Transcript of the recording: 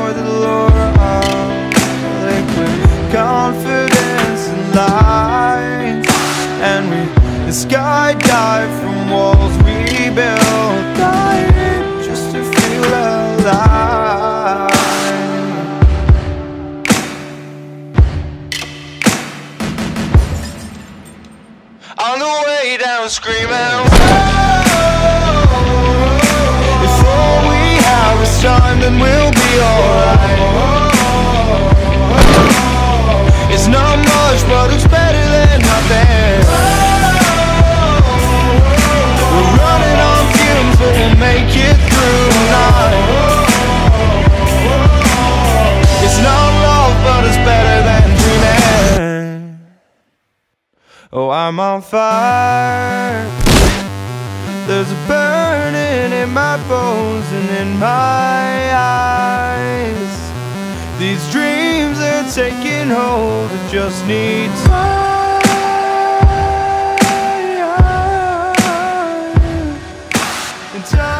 more than Laura Liquid confidence and light. And we skydive from walls we built. Dying just to feel alive. On the way down screaming. We'll be alright. It's not much, but it's better than nothing. We're running on fumes, but we'll make it through tonight. It's not love, but it's better than dreaming. Oh, I'm on fire. There's a burning in my bones and in my. These dreams are taking hold, it just needs time. And time.